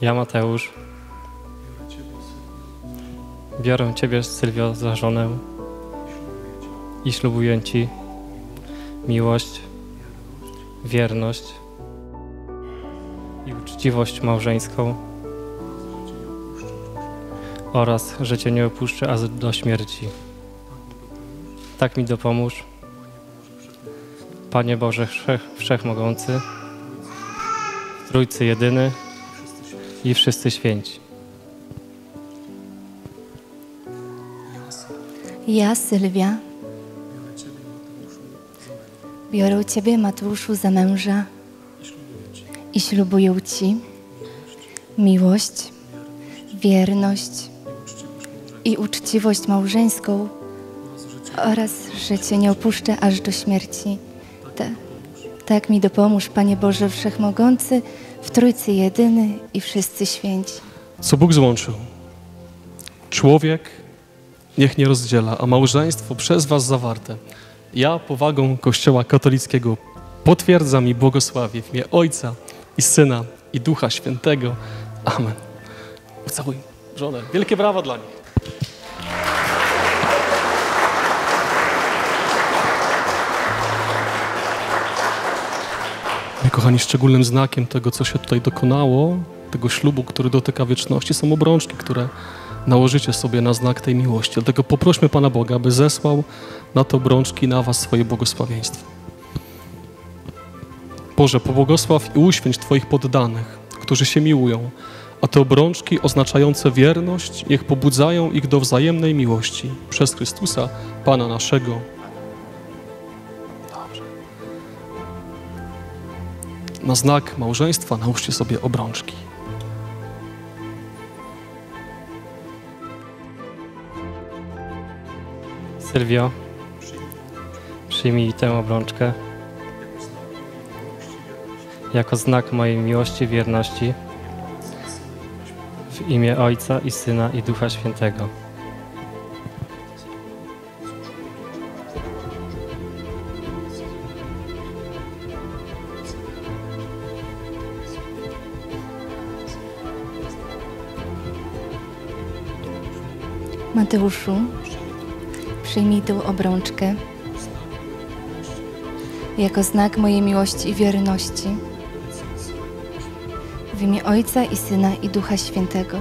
Ja, Mateusz, biorę Ciebie, Sylwio, za żonę i ślubuję Ci miłość, wierność i uczciwość małżeńską oraz, że Cię nie opuszczę aż do śmierci. Tak mi dopomóż, Panie Boże Wszech, Wszechmogący, Trójcy Jedyny i wszyscy święci. Ja, Sylwia, biorę Ciebie, Mateuszu, za męża i ślubuję Ci miłość, wierność i uczciwość małżeńską oraz, że Cię nie opuszczę aż do śmierci. Ta, tak mi dopomóż, Panie Boże Wszechmogący, w Trójcy Jedyny i wszyscy święci. Co Bóg złączył, człowiek niech nie rozdziela, a małżeństwo przez was zawarte. Ja powagą Kościoła katolickiego potwierdzam i błogosławię w imię Ojca i Syna i Ducha Świętego. Amen. Ucałuj żonę. Wielkie brawa dla nich. Kochani, szczególnym znakiem tego, co się tutaj dokonało, tego ślubu, który dotyka wieczności, są obrączki, które nałożycie sobie na znak tej miłości. Dlatego poprośmy Pana Boga, aby zesłał na te obrączki na Was swoje błogosławieństwo. Boże, pobłogosław i uświęć Twoich poddanych, którzy się miłują, a te obrączki oznaczające wierność, niech pobudzają ich do wzajemnej miłości przez Chrystusa, Pana naszego. Na znak małżeństwa nałóżcie sobie obrączki. Sylwio, przyjmij tę obrączkę jako znak mojej miłości wierności w imię Ojca i Syna i Ducha Świętego. Mateuszu, przyjmij tę obrączkę jako znak mojej miłości i wierności w imię Ojca i Syna i Ducha Świętego.